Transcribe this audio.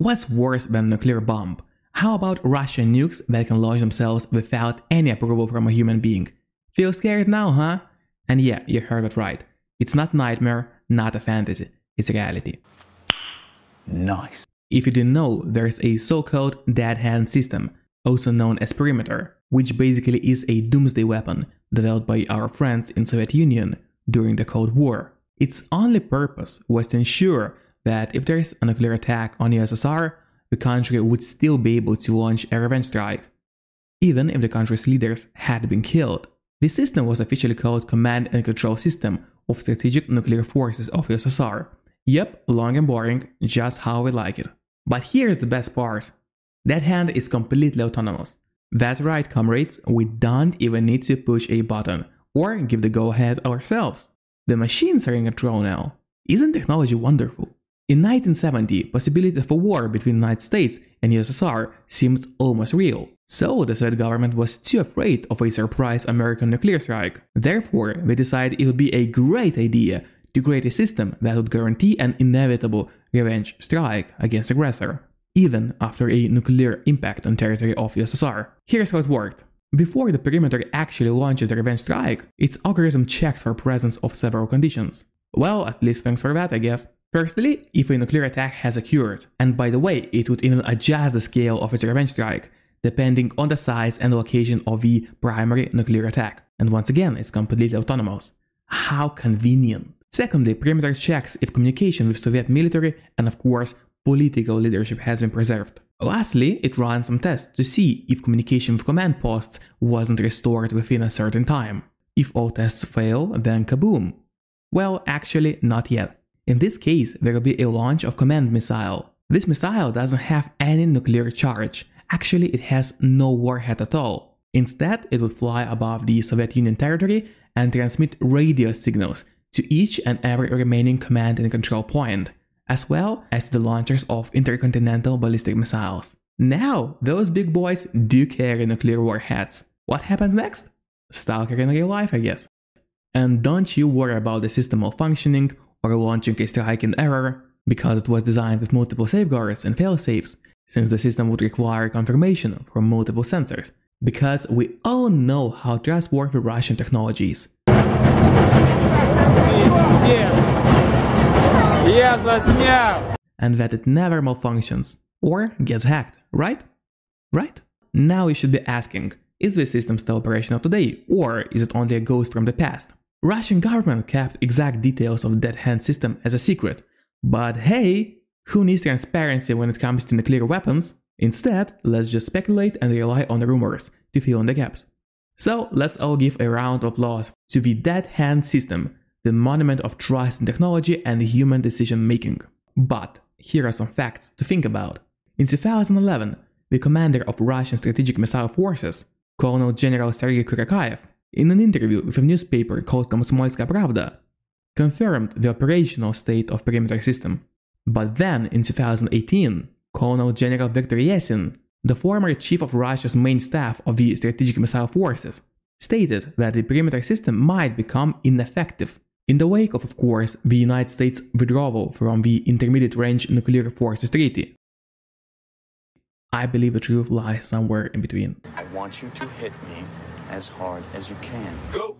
What's worse than a nuclear bomb? How about Russian nukes that can launch themselves without any approval from a human being? Feel scared now, huh? And yeah, you heard it right. It's not nightmare, not a fantasy, it's a reality. Nice. If you didn't know, there's a so-called dead hand system, also known as perimeter, which basically is a doomsday weapon developed by our friends in Soviet Union during the Cold War. Its only purpose was to ensure that if there is a nuclear attack on the USSR, the country would still be able to launch a revenge strike, even if the country's leaders had been killed. This system was officially called Command and Control System of Strategic Nuclear Forces of USSR. Yep, long and boring, just how we like it. But here's the best part. Dead hand is completely autonomous. That's right, comrades, we don't even need to push a button or give the go ahead ourselves. The machines are in control now. Isn't technology wonderful? In 1970, possibility of a war between the United States and USSR seemed almost real. So the Soviet government was too afraid of a surprise American nuclear strike. Therefore, they decided it would be a great idea to create a system that would guarantee an inevitable revenge strike against aggressor, even after a nuclear impact on territory of USSR. Here's how it worked. Before the perimeter actually launches the revenge strike, its algorithm checks for presence of several conditions. Well, at least thanks for that, I guess. Firstly, if a nuclear attack has occurred, and by the way, it would even adjust the scale of its revenge strike, depending on the size and location of the primary nuclear attack. And once again, it's completely autonomous. How convenient. Secondly, perimeter checks if communication with Soviet military and of course political leadership has been preserved. Lastly, it runs some tests to see if communication with command posts wasn't restored within a certain time. If all tests fail, then kaboom. Well, actually, not yet. In this case, there will be a launch of command missile. This missile doesn't have any nuclear charge. Actually, it has no warhead at all. Instead, it will fly above the Soviet Union territory and transmit radio signals to each and every remaining command and control point, as well as to the launchers of intercontinental ballistic missiles. Now, those big boys do carry nuclear warheads. What happens next? Stalker in real life, I guess. And don't you worry about the system malfunctioning or launching a strike in error because it was designed with multiple safeguards and failsafes, since the system would require confirmation from multiple sensors, because we all know how trustworthy Russian technology is. And that it never malfunctions or gets hacked, right? Right? Now you should be asking, is this system still operational today or is it only a ghost from the past? Russian government kept exact details of the dead hand system as a secret. But hey, who needs transparency when it comes to nuclear weapons? Instead, let's just speculate and rely on the rumors to fill in the gaps. So let's all give a round of applause to the dead hand system, the monument of trust in technology and human decision making. But here are some facts to think about. In 2011, the commander of Russian strategic missile forces, Colonel General Sergei Karakayev, in an interview with a newspaper called Komsomolskaya Pravda, confirmed the operational state of perimeter system. But then, in 2018, Colonel General Viktor Yesin, the former chief of Russia's main staff of the strategic missile forces, stated that the perimeter system might become ineffective in the wake of, of course, the United States withdrawal from the Intermediate Range Nuclear Forces Treaty. I believe the truth lies somewhere in between. I want you to hit me as hard as you can. Go!